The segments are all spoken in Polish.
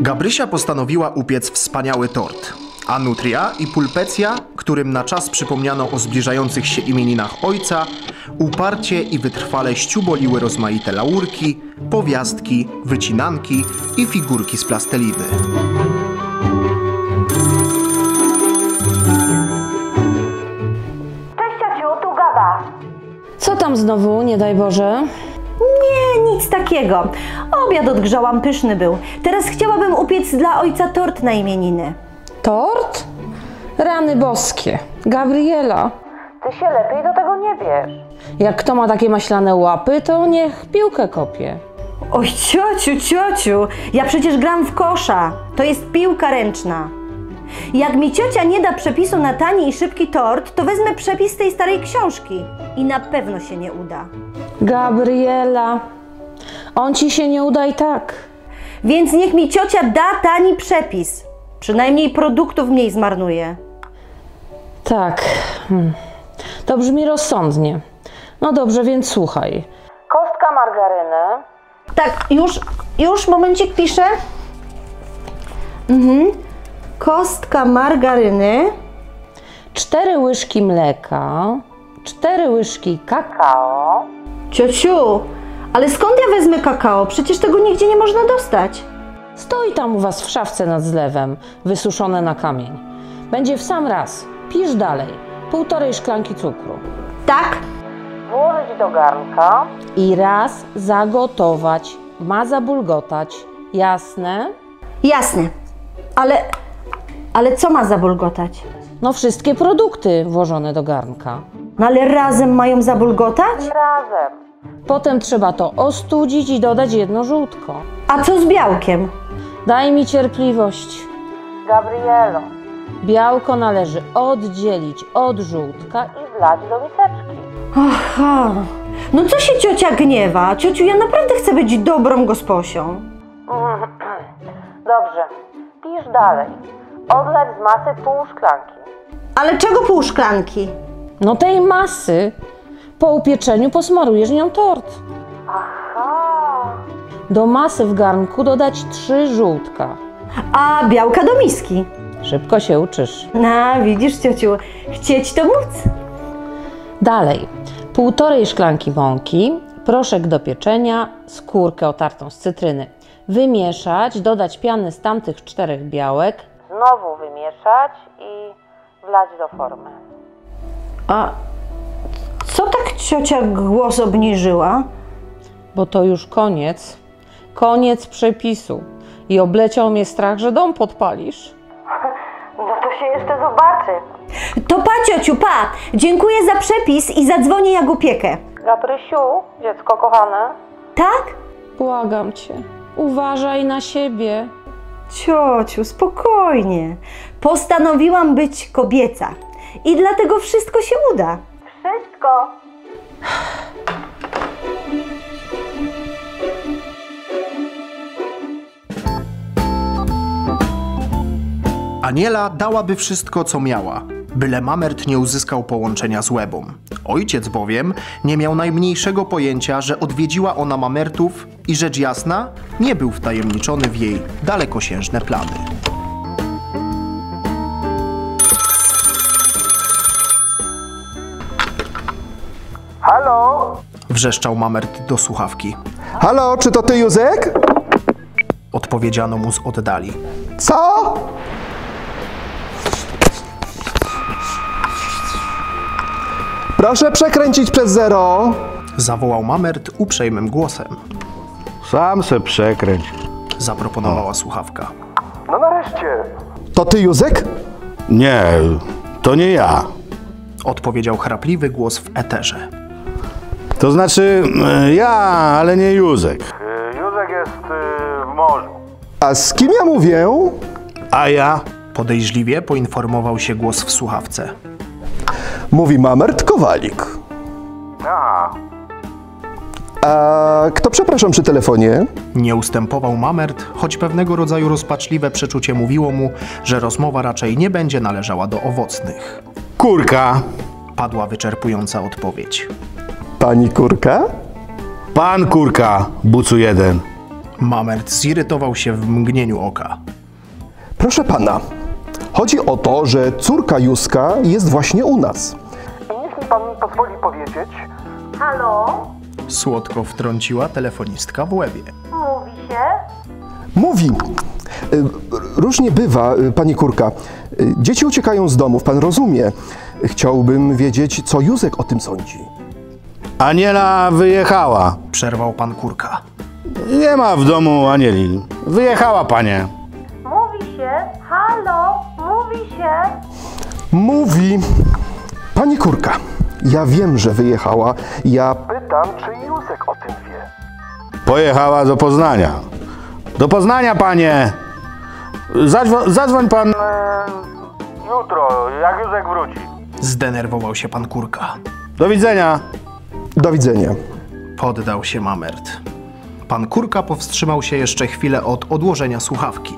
Gabrysia postanowiła upiec wspaniały tort. A Nutria i Pulpecja, którym na czas przypomniano o zbliżających się imieninach ojca, uparcie i wytrwale ściuboliły rozmaite laurki, powiastki, wycinanki i figurki z plasteliny. Cześć ciociu, tu Gaba. Co tam znowu, nie daj Boże? Nic takiego. Obiad odgrzałam, pyszny był. Teraz chciałabym upiec dla ojca tort na imieniny. Tort? Rany boskie. Gabriela. Ty się lepiej do tego nie bierz. Jak kto ma takie maślane łapy, to niech piłkę kopie. Oj, ciociu, ciociu, ja przecież gram w kosza. To jest piłka ręczna. Jak mi ciocia nie da przepisu na tani i szybki tort, to wezmę przepis z tej starej książki. I na pewno się nie uda. Gabriela. On ci się nie uda i tak. Więc niech mi ciocia da tani przepis. Przynajmniej produktów mniej zmarnuje. Tak. Hmm. To brzmi rozsądnie. No dobrze, więc słuchaj. Kostka margaryny, Tak, już, już, momencik piszę. Mhm. Kostka margaryny. Cztery łyżki mleka, cztery łyżki kakao, kakao, Ciociu, ale skąd ja wezmę kakao? Przecież tego nigdzie nie można dostać. Stoi tam u was w szafce nad zlewem, wysuszone na kamień. Będzie w sam raz. Pisz dalej. Półtorej szklanki cukru. Tak? włożyć do garnka, I raz zagotować. Ma zabulgotać. Jasne? Jasne. Ale, ale co ma zabulgotać? No wszystkie produkty włożone do garnka. No ale razem mają zabulgotać? razem. Potem trzeba to ostudzić i dodać jedno żółtko. A co z białkiem? Daj mi cierpliwość. Gabrielo, Białko należy oddzielić od żółtka i wlać do miseczki. Aha. No co się ciocia gniewa? Ciociu, ja naprawdę chcę być dobrą gosposią. Dobrze, pisz dalej. Odlać z masy pół szklanki. Ale czego pół szklanki? No tej masy po upieczeniu posmarujesz nią tort. Aha. Do masy w garnku dodać trzy żółtka. A białka do miski. Szybko się uczysz. No, widzisz, ciociu, chcieć to móc. Dalej. Półtorej szklanki mąki, proszek do pieczenia, skórkę otartą z cytryny. Wymieszać, dodać piany z tamtych czterech białek. Znowu wymieszać i wlać do formy. A co tak ciocia głos obniżyła? Bo to już koniec. Koniec przepisu. I obleciał mnie strach, że dom podpalisz. No to się jeszcze zobaczy. To pa, ciociu, pa! Dziękuję za przepis i zadzwonię jak upiekę. Gabrysiu, dziecko kochane, Tak? Błagam cię. Uważaj na siebie. Ciociu, spokojnie. Postanowiłam być kobieca. I dlatego wszystko się uda. Wszystko. Aniela dałaby wszystko, co miała, byle Mamert nie uzyskał połączenia z Łebą. Ojciec bowiem nie miał najmniejszego pojęcia, że odwiedziła ona Mamertów i rzecz jasna, nie był wtajemniczony w jej dalekosiężne plany. Wrzeszczał Mamert do słuchawki. Halo, czy to ty, Józek? Odpowiedziano mu z oddali. Co? Proszę przekręcić przez zero. Zawołał Mamert uprzejmym głosem. Sam se przekręć. Zaproponowała słuchawka. No nareszcie. To ty, Józek? Nie, to nie ja. Odpowiedział chrapliwy głos w eterze. To znaczy e, ja, ale nie Józek. Józek jest y, w morzu. A z kim ja mówię? A ja? Podejrzliwie poinformował się głos w słuchawce. Mówi Mamert Kowalik. A, A kto, przepraszam, przy telefonie? Nie ustępował Mamert, choć pewnego rodzaju rozpaczliwe przeczucie mówiło mu, że rozmowa raczej nie będzie należała do owocnych. Kurka. Padła wyczerpująca odpowiedź. Pani Kurka? Pan kurka, bucu jeden. Mamert zirytował się w mgnieniu oka. Proszę pana, chodzi o to, że córka Józka jest właśnie u nas. Niech mi pan pozwoli powiedzieć. Halo? Słodko wtrąciła telefonistka w łebie. Mówi się? Mówi. Y, Różnie bywa, y, pani kurka. Y, Dzieci uciekają z domów, pan rozumie. Chciałbym wiedzieć, co Józek o tym sądzi. Aniela wyjechała. Przerwał pan kurka. Nie ma w domu Anieli. Wyjechała, panie. Mówi się? Halo? Mówi się? Mówi. Pani kurka, ja wiem, że wyjechała. Ja Pytam, czy Józek o tym wie. Pojechała do Poznania. Do Poznania, panie. Zadzwo- zadzwoń pan. Eee, jutro, jak Józek wróci. Zdenerwował się pan kurka. Do widzenia. Do widzenia. Poddał się Mamert. Pan kurka powstrzymał się jeszcze chwilę od odłożenia słuchawki.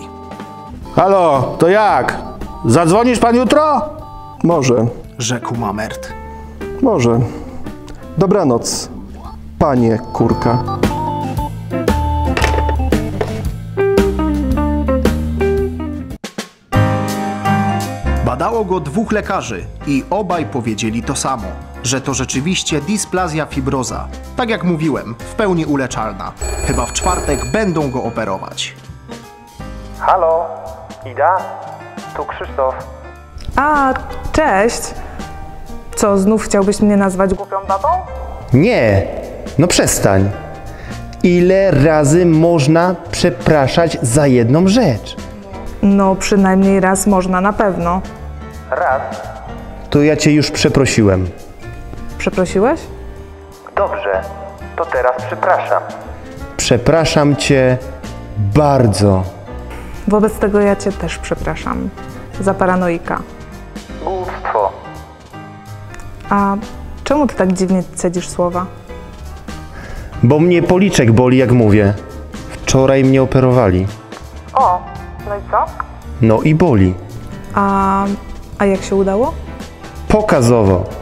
Halo, to jak? Zadzwonisz pan jutro? Może, Rzekł Mamert. może. Dobranoc, panie kurka. Badało go dwóch lekarzy i obaj powiedzieli to samo, że to rzeczywiście dysplazja fibroza. Tak jak mówiłem, w pełni uleczalna. Chyba w czwartek będą go operować. Halo? Ida? Tu Krzysztof. A, cześć. Co, znów chciałbyś mnie nazwać głupią babą? Nie, no przestań. Ile razy można przepraszać za jedną rzecz? No, przynajmniej raz można na pewno. Raz. To ja cię już przeprosiłem. Przeprosiłeś? Dobrze. To teraz przepraszam. Przepraszam cię bardzo. Wobec tego ja cię też przepraszam. Za paranoika. Głupstwo. A czemu ty tak dziwnie cedzisz słowa? Bo mnie policzek boli, jak mówię. Wczoraj mnie operowali. O, no i co? No i boli. A, a jak się udało? Pokazowo.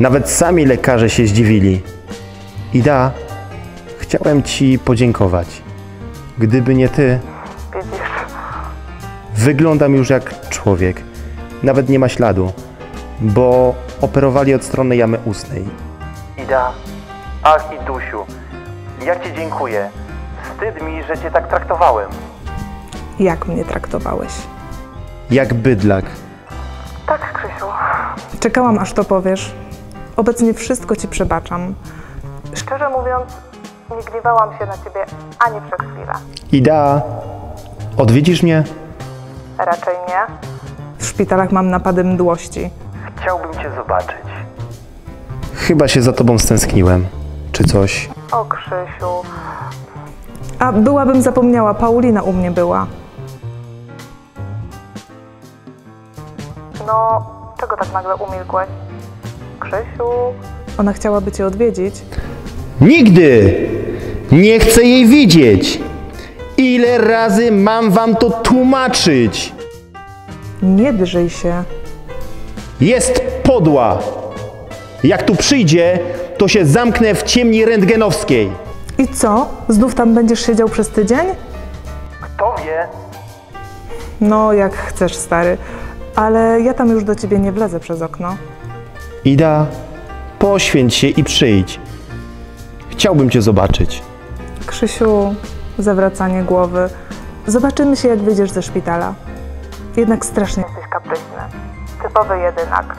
Nawet sami lekarze się zdziwili. Ida, chciałem ci podziękować. Gdyby nie ty, Widzisz. wyglądam już jak człowiek. Nawet nie ma śladu, bo operowali od strony jamy ustnej. Ida. Ach, Idusiu. Jak ci dziękuję. Wstyd mi, że cię tak traktowałem. Jak mnie traktowałeś? Jak bydlak. Tak, Krzysiu. Czekałam, aż to powiesz. Obecnie wszystko ci przebaczam. Szczerze mówiąc, nie gniewałam się na ciebie ani przez chwilę. Ida, odwiedzisz mnie? Raczej nie. W szpitalach mam napady mdłości. Chciałbym cię zobaczyć. Chyba się za tobą stęskniłem. Czy coś? O, Krzysiu. A byłabym zapomniała, Paulina u mnie była. No, czego tak nagle umilkłeś? Krzysiu? Ona chciałaby cię odwiedzić. Nigdy! Nie chcę jej widzieć! Ile razy mam wam to tłumaczyć? Nie drżyj się. Jest podła! Jak tu przyjdzie, to się zamknę w ciemni rentgenowskiej. I co? Znów tam będziesz siedział przez tydzień? Kto wie? No, jak chcesz, stary. Ale ja tam już do ciebie nie wlezę przez okno. Ida, poświęć się i przyjdź. Chciałbym cię zobaczyć. Krzysiu, zawracanie głowy. Zobaczymy się, jak wyjdziesz ze szpitala. Jednak strasznie jesteś kapryśny. Typowy jedynak.